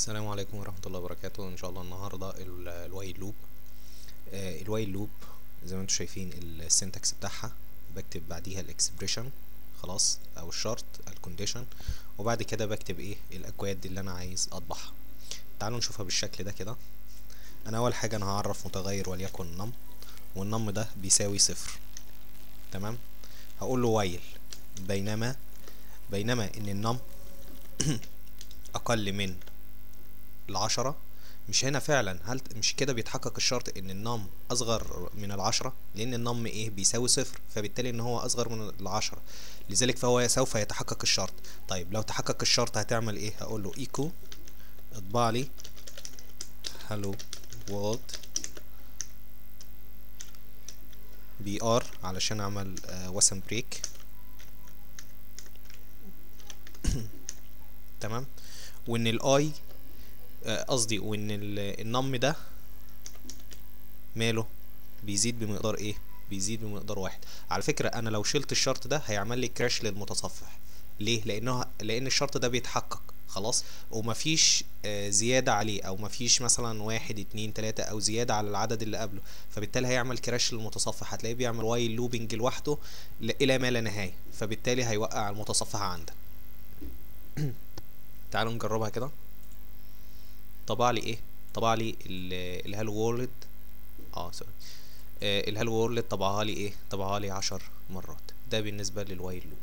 السلام عليكم ورحمة الله وبركاته. إن شاء الله النهاردة ال- ال while loop. آه، ال while loop زي ما أنتم شايفين ال syntax بتاعها بكتب بعديها ال expression خلاص أو الشرط ال condition. وبعد كده بكتب إيه؟ الأكواد اللي أنا عايز أطبعها. تعالوا نشوفها بالشكل ده كده. أنا أول حاجة أنا هعرف متغير وليكن num وال num ده بيساوي صفر. تمام؟ هقول له while بينما بينما إن النم أقل من العشرة. مش هنا فعلا. هل مش كده بيتحقق الشرط إن النم أصغر من العشرة؟ لأن النم إيه؟ بيساوي صفر. فبالتالي إن هو أصغر من العشرة. لذلك فهو سوف يتحقق الشرط. طيب لو تحقق الشرط هتعمل إيه؟ هقول له ايكو اطبع لي. هلو وورد br علشان أعمل آه وسم break تمام. وإن ال i قصدي وإن ال- ال num ده ماله بيزيد بمقدار إيه؟ بيزيد بمقدار واحد. على فكرة أنا لو شلت الشرط ده هيعمل لي crash للمتصفح. ليه؟ لأنه لأن الشرط ده بيتحقق خلاص؟ ومفيش آه، زيادة عليه أو مفيش مثلا واحد اتنين تلاتة أو زيادة على العدد اللي قبله. فبالتالي هيعمل crash للمتصفح. هتلاقيه بيعمل while looping لوحده إلى ما لا نهاية. فبالتالي هيوقع المتصفح عندك. تعالوا نجربها كده. طبع لي إيه؟ طبع لي ال- ال hello world. آه sorry آه ال hello world طبعها لي إيه؟ طبعها لي عشر مرات. ده بالنسبة لل while loop.